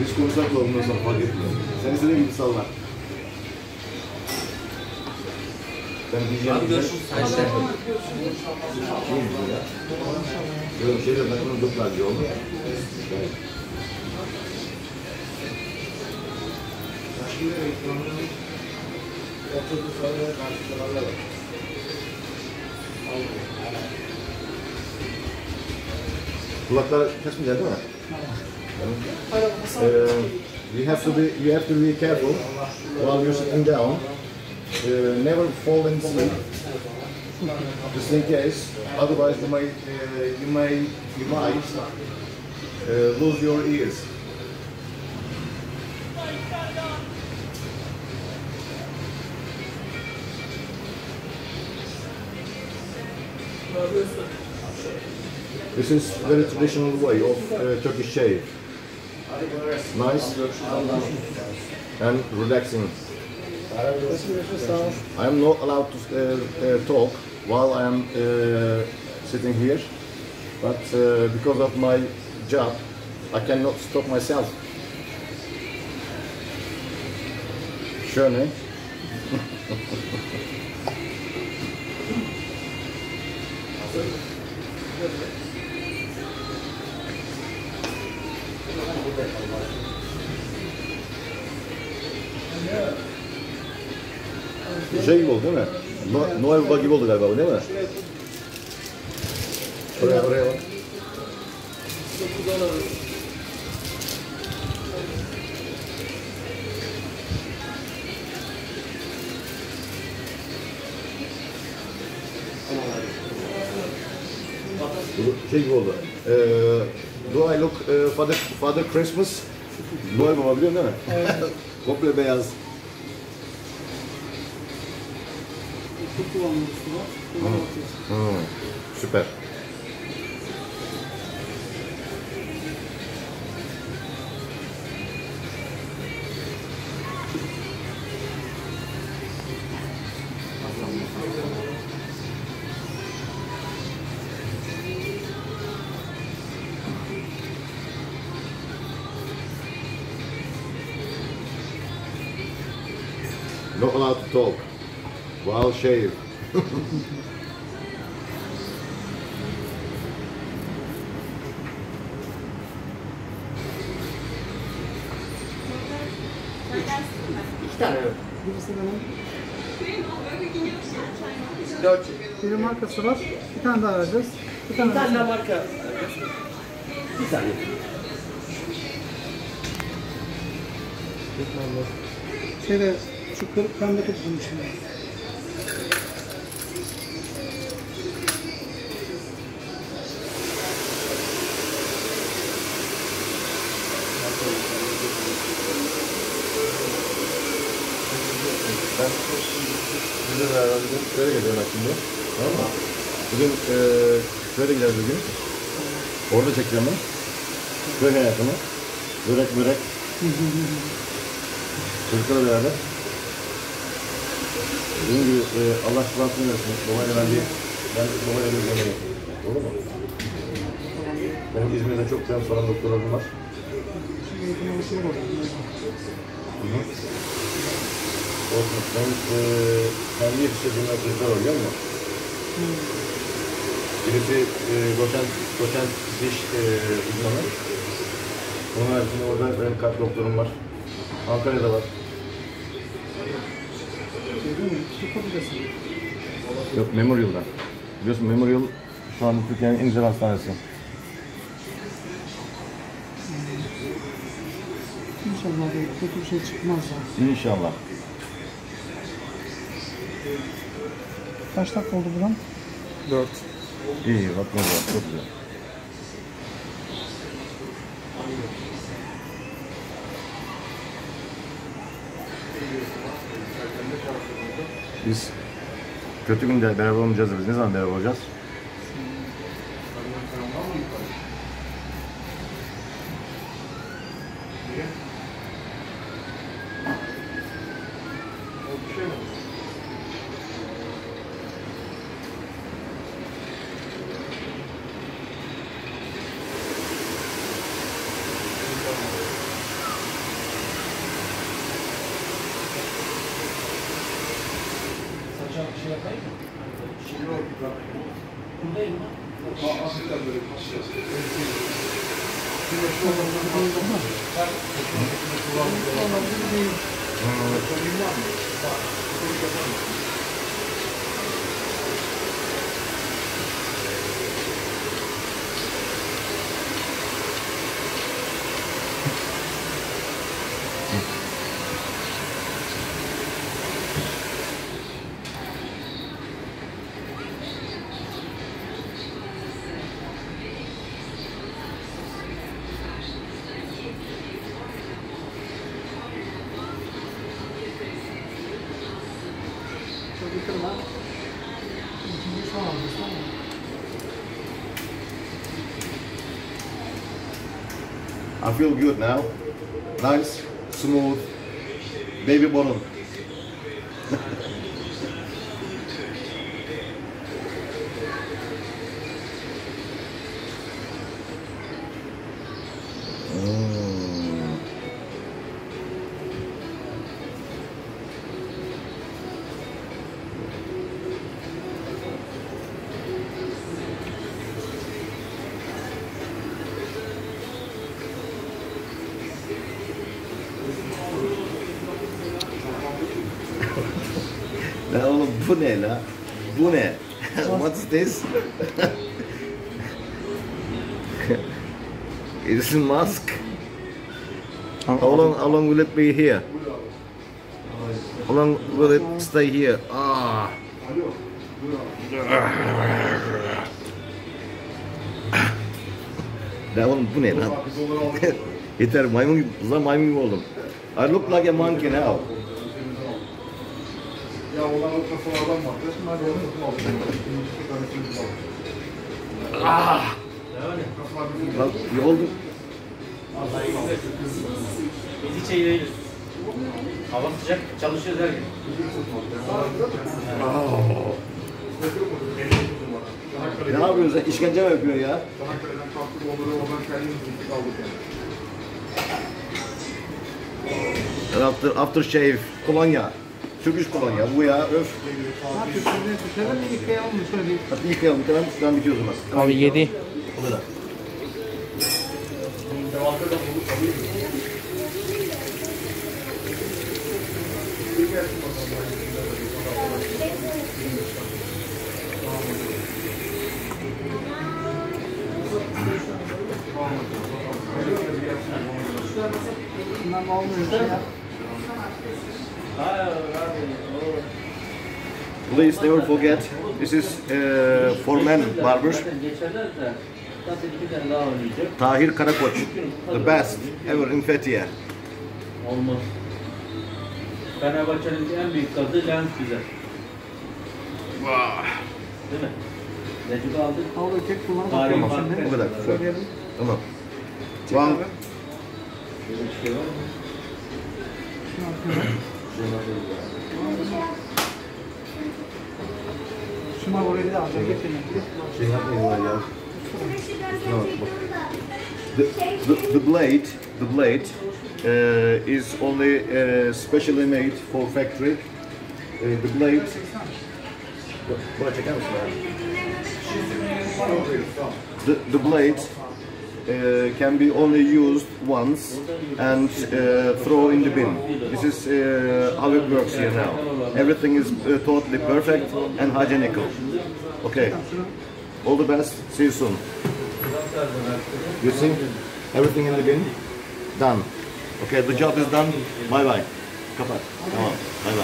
Biz konuşsak da ondan sonra fark etmiyor. Sen istediğin gibi salla. Ben diyeceğim Abi görüşürüz. Sen şey. Yok şeyler ben bunu duplar diyor mu? Evet. Kulaklar kesmeyecek değil mi? Uh, you have to be you have to be careful while you're sitting down. Uh, never fall in sleep, just in case. Otherwise, you might uh, you may you might uh, lose your ears. This is very traditional way of uh, Turkish shave. Nice and relaxing. I am not allowed to uh, uh, talk while I am uh, sitting here, but uh, because of my job, I cannot stop myself. Schön, Şey gibi oldu değil mi? No- Noel Baba gibi oldu galiba bu değil mi? Oraya oraya bak. Şey gibi oldu. Ee, do I look uh, Father, Father Christmas? Noel Baba biliyorsun değil mi? Evet. Komple beyaz. İstiyor. Kullanmak Hmm, süper. Not allowed to talk while shave. İki tane evet. Birisi benim. Markası var. Bir tane daha vereceğiz. Bir tane Bir tane daha. marka. Bir saniye. Şeyde şu kırık pembe tutulmuş. Ben sizinle beraber şöyle gidiyorum bak şimdi. Tamam mı? Bugün eee şöyle gideriz bugün. Orada çekeceğim ben. Köy hayatımı. Börek börek. Çocuklarla beraber. Dediğim gibi eee Allah şifasını versin. Ben bir, ben babayla bir yemeği. Olur mu? Benim İzmir'de çok güzel falan doktorlarım var. Orada. Olsun. Ben eee kendi yetiştirdiğim çocuklar var görmüyor? Birisi e, doçent, doçent diş e, uzmanı. Onun haricinde orada benim kalp doktorum var. Ankara'da var. Fakültesi. Yok Memorial'dan. Biliyorsun Memorial şu an Türkiye'nin en güzel hastanesi. İnşallah kötü bir şey çıkmaz ya. İnşallah. Kaç dakika oldu buram? Dört. İyi bak ne güzel, çok güzel. Biz kötü günde beraber olmayacağız biz ne zaman beraber olacağız? Понимание, да, только Şöyle bitirme. İkinci şu an almış tamam mı? I feel good now. Nice, smooth, baby bottom. Bu ne la? Bu ne? What is this? It's a mask. How long, how long will it be here? How long will it stay here? Ah. La oğlum bu ne lan? Yeter maymun gibi, ulan maymun gibi oldum. I look like a monkey now. Ya olan o kafalardan var. Resmen ben onu. Ah! Kafalar bizim Lan yoruldum. Biz hiç iyi değiliz. Hava sıcak, çalışıyoruz her gün. Ne yapıyorsun sen? İşkence mi yapıyorsun ya? Çanakkale'den kalktık onları oradan kendimiz gittik aldık yani. After, after shave, kolonya. Türk iş kolonya. Bu ya öf. Ne yapıyorsun? Şöyle mi yıkayalım mı? Şöyle bir Hadi yıkayalım. Tamam, şuradan bitiyoruz bak. Abi 7. O kadar. bundan olmuyor. Please never forget, this is uh, for men barbers. Zaten geçerler de zaten iki tane daha oynayacak. Tahir Karakoç. The best ever in Fethiye. Olmaz. Fenerbahçe'nin en büyük gazı Lens bize. Değil mi? Necip aldık. Al da tek kullanıp bakıyorum şimdi. Bu kadar. Söyleyelim. Tamam. Böyle bir şey var mı? Şunu atıyorum. Şuna oraya da alacağım. Getirin. şey yapmayın lan ya. The, the, the blade, the blade uh, is only uh, specially made for factory. Uh, the blade. Buna çeker misin abi? The, the blade uh, can be only used once and uh, throw in the bin. This is uh, how it works here now. Everything is uh, totally perfect and hygienical. Okay. All the best. See you soon. You see? Everything in the bin? Done. Okay, the job is done. Bye bye. Kapat. Tamam. Bye bye.